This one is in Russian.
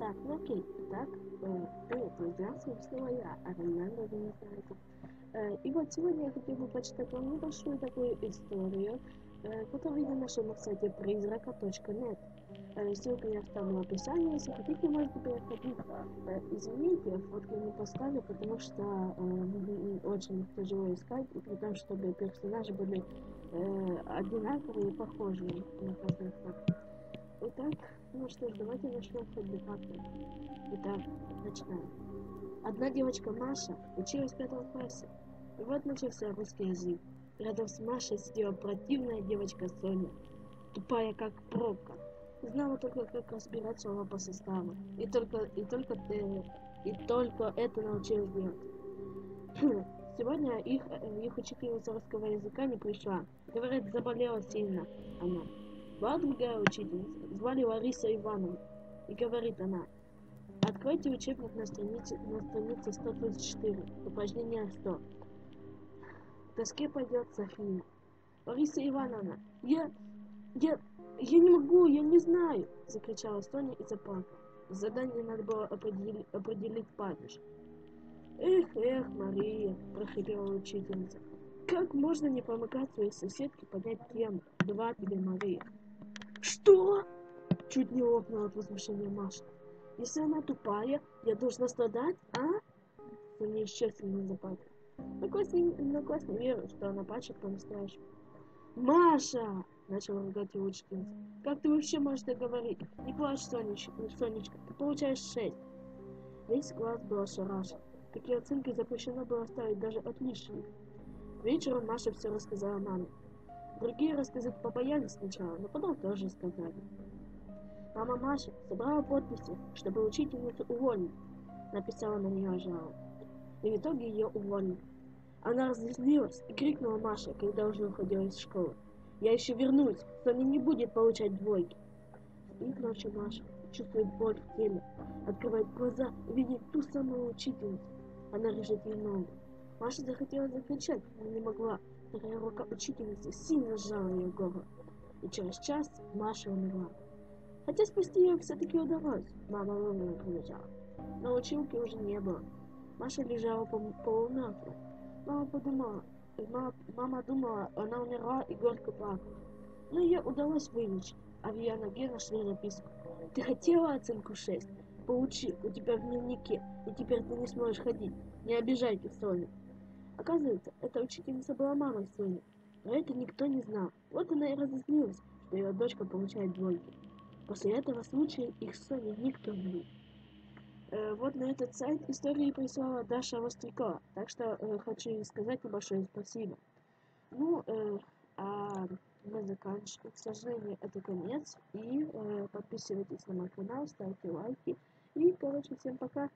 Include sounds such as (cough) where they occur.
Так, ну окей. Итак, э, привет, друзья, с вами снова я, Арнольда, вы не знаете. Э, и вот сегодня я хотел бы почитать вам небольшую такую историю, э, которую я нашел на сайте призрака.нет. Э, ссылку я оставлю в описании, если хотите, можете переходить. Э, извините, фотки не поставлю, потому что э, очень тяжело искать, и при том, чтобы персонажи были э, одинаковые и похожие на каждый фото. Итак, ну что ж, давайте начнем с факты. Итак, начинаем. Одна девочка Маша училась в пятом классе. И вот начался русский язык. Рядом с Машей сидела противная девочка Соня, тупая как пробка. Знала только, как разбирать слова по составу. И только, и только, э, и только это научилась делать. (clears throat) Сегодня их, э, их учительница русского языка не пришла. Говорит, заболела сильно она. Другая учительница, звали Лариса Ивановна, и говорит она, откройте учебник на странице, на странице 134, упражнение 100. В доске пойдет София. Лариса Ивановна, я, я, я не могу, я не знаю, закричала Соня и заплакала. Задание надо было определить, определить падеж. Эх, эх, Мария, прохрипела учительница. Как можно не помогать своей соседке понять тему? Два тебе, Мария. Что? Чуть не лопнула от возмущения Маша. Если она тупая, я должна страдать, а? Соня исчезла заплакала. Но класс не, класс не верил, что она плачет по-настоящему. Маша! Начала ругать его учительница. Как ты вообще можешь так говорить? Не плачь, Сонечка, Сонечка, ты получаешь шесть. Весь класс был ошарашен. Такие оценки запрещено было ставить даже отличник. Вечером Маша все рассказала маме. Другие рассказать побоялись сначала, но потом тоже сказали. Мама Маша собрала подписи, чтобы учительницу уволить. Написала на нее жалобу. И в итоге ее уволили. Она разозлилась и крикнула Маше, когда уже уходила из школы. «Я еще вернусь! Соня не будет получать двойки!» Спит ночью Маша, чувствует боль в теле, открывает глаза и видит ту самую учительницу. Она режет ей ногу. Маша захотела закричать, но не могла. Вторая рука учительницы сильно сжала ее горло. И через час Маша умерла. Хотя спасти ее все-таки удалось, мама вовремя прибежала. Но училки уже не было. Маша лежала полумертвой. Мама подумала, мама, мама думала, она умерла и горько плакала. Но ее удалось вылечить, а в ее ноге нашли записку. Ты хотела оценку 6? Получи, у тебя в дневнике, и теперь ты не сможешь ходить. Не обижайте Соню. Оказывается, эта учительница была мамой Сони, но это никто не знал. Вот она и разозлилась, что ее дочка получает двойки. После этого случая их с Соней никто не видел. Э, вот на этот сайт истории прислала Даша Вострякова, так что э, хочу ей сказать большое спасибо. Ну, э, а мы заканчиваем. К сожалению, это конец. И э, подписывайтесь на мой канал, ставьте лайки. И, короче, всем пока.